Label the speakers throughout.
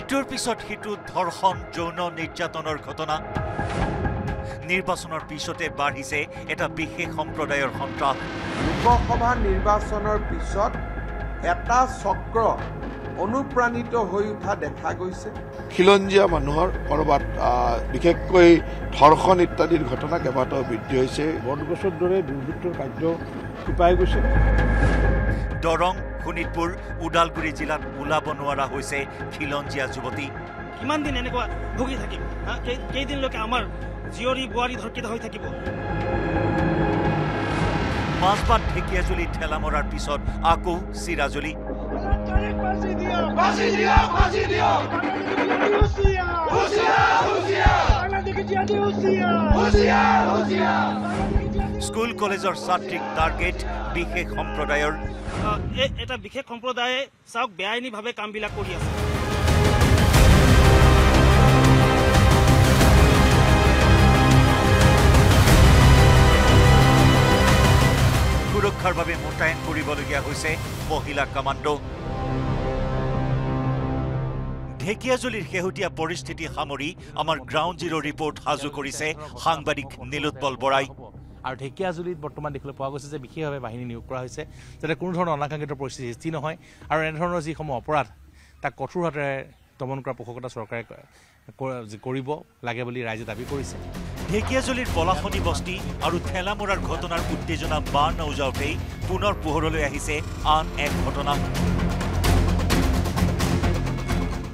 Speaker 1: ইটোৰ পিছত সিটো ধৰ্ষণ যৌন নিৰ্যাতনৰ ঘটনা। নিৰ্বাচনৰ পিছতে বাঢ়িছে এটা বিশেষ সম্প্ৰদায়ৰ সন্ত্ৰাস।
Speaker 2: লোকসভা নিৰ্বাচনৰ পিছত এটা চক্ৰ অনুপ্ৰাণিত হৈ উঠা দেখা গৈছে।
Speaker 3: খিলঞ্জীয়া মানুহৰ ক'ৰবাত বিশেষকৈ ধৰ্ষণ ইত্যাদিৰ ঘটনা কেইবাটাও বৃদ্ধি হৈছে।
Speaker 4: বটগছৰ দৰে দুৰ্বৃত্তৰ কাৰ্য শিপাই গৈছে।
Speaker 1: দৰং শোণিতপুৰ ওদালগুৰি জিলাত ওলাব নোৱাৰা হৈছে খিলঞ্জীয়া যুৱতী।
Speaker 5: কিমান দিন এনেকুৱা ভুগি থাকিম কেইদিনলৈকে আমাৰ জীয়ৰী বোৱাৰী ধৰ্কিত হৈ থাকিব?
Speaker 1: মাজবাট ঢেকীয়াজুলি ঠেলা মৰাৰ পিছত আকৌ চিৰাজুলি। স্কুল কলেজৰ ছাত্ৰীক টাৰ্গেট বিশেষ সম্প্ৰদায়ৰ।
Speaker 5: এটা বিশেষ সম্প্ৰদায়ে চাওক বেআইনীভাৱে কামবিলাক কৰি আছে।
Speaker 1: সুৰক্ষাৰ বাবে মোতায়েন কৰিবলগীয়া হৈছে মহিলা কামাণ্ডো। ঢেকীয়াজুলিৰ শেহতীয়া পৰিস্থিতি সামৰি আমাৰ গ্ৰাউণ্ড জিৰ' ৰিপৰ্ট সাজু কৰিছে সাংবাদিক নীলোৎপল বৰাই।
Speaker 6: আৰু ঢেকীয়াজুলিত বৰ্তমান দেখিবলৈ পোৱা গৈছে যে বিশেষভাৱে বাহিনী নিয়োগ কৰা হৈছে যাতে কোনো ধৰণৰ অনাকাংক্ষিত পৰিস্থিতিৰ সৃষ্টি নহয় আৰু এনেধৰণৰ যিসমূহ অপৰাধ তাক কঠোৰ হাতেৰে দমন কৰা পোষকতা চৰকাৰে কৰিব লাগে বুলি ৰাইজে দাবী কৰিছে।
Speaker 1: ঢেকীয়াজুলিৰ পলাশনি বস্তি আৰু ঠেলামৰাৰ ঘটনাৰ উত্তেজনা বান নৌজাওঁতেই পুনৰ পোহৰলৈ আহিছে আন এক ঘটনা।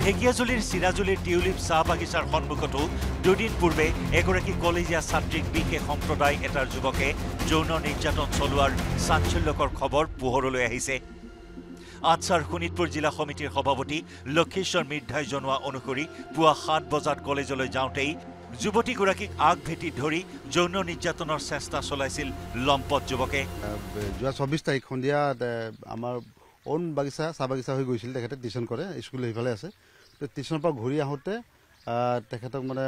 Speaker 1: ঢেকীয়াজুলিৰ চিৰাজুলিৰ টিউলিপ চাহ বাগিচাৰ সন্মুখতো দুদিন পূৰ্বে এগৰাকী কলেজীয়া ছাত্ৰীক বিশেষ সম্প্ৰদায় এটাৰ যুৱকে যৌন নিৰ্যাতন চলোৱাৰ চাঞ্চল্যকৰ খবৰ পোহৰলৈ আহিছে। আটছাৰ শোণিতপুৰ জিলা সমিতিৰ সভাপতি লক্ষেশ্বৰ মিৰ্ধাই জনোৱা অনুসৰি পুৱা সাত বজাত কলেজলৈ যাওঁতেই যুৱতীগৰাকীক আগ ভেটি ধৰি যৌন নিৰ্যাতনৰ চেষ্টা চলাইছিল লম্পট যুৱকে।
Speaker 7: যোৱা চৌবিছ তাৰিখ সন্ধিয়া আমাৰ অন বাগিচা চাহ বাগিচা হৈ গৈছিল তেখেতে টিউশ্যন কৰে স্কুল সেইফালে আছে। টিউশ্যনৰ পৰা ঘূৰি আহোঁতে আহ, তেখেতক মানে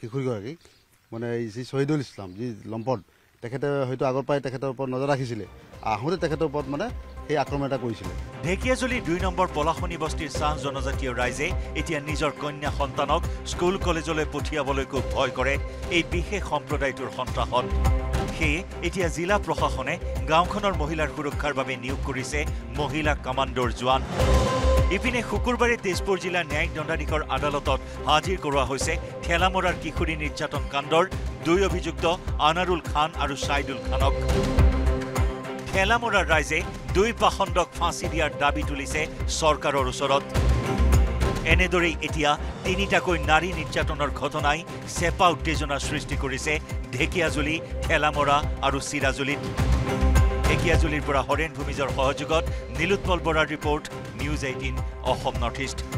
Speaker 7: কিশোৰীগৰাকীক মানে যি শহীদুল ইছলাম যি লম্পট তেখেতে হয়তো আগৰ পৰাই তেখেতৰ ওপৰত নজৰ ৰাখিছিলে। আহোঁতে তেখেতৰ ওপৰত মানে সেই আক্ৰমণ এটা কৰিছিলে।
Speaker 1: ঢেকীয়াজুলি দুই নম্বৰ পলাশনি বস্তিৰ চাহ জনজাতীয় ৰাইজে এতিয়া নিজৰ কন্যা সন্তানক স্কুল কলেজলৈ পঠিয়াবলৈকো ভয় কৰে। এই বিশেষ সম্প্ৰদায়টোৰ সন্ত্ৰাসত। সেয়ে এতিয়া জিলা প্ৰশাসনে গাঁওখনৰ মহিলাৰ সুৰক্ষাৰ বাবে নিয়োগ কৰিছে মহিলা কামাণ্ডোৰ জোৱান। ইপিনে শুকুৰবাৰে তেজপুৰ জিলাৰ ন্যায়িক দণ্ডাধীশৰ আদালতত হাজিৰ কৰোৱা হৈছে ঠেলামৰাৰ কিশোৰী নিৰ্যাতন কাণ্ডৰ দুই অভিযুক্ত আনাৰুল খান আৰু ছাইদুল খানক। ঠেলামৰাৰ ৰাইজে দুই পাখণ্ডক ফাঁচি দিয়াৰ দাবী তুলিছে চৰকাৰৰ ওচৰত। এনেদৰেই এতিয়া তিনিটাকৈ নাৰী নিৰ্যাতনৰ ঘটনাই চেপা উত্তেজনাৰ সৃষ্টি কৰিছে ঢেকীয়াজুলি ঠেলামৰা আৰু চিৰাজুলিত। ঢেকীয়াজুলিৰ পৰা হৰেণ ভূমিজৰ সহযোগত নীলোৎপল বৰাৰ report news eighteen Assam north east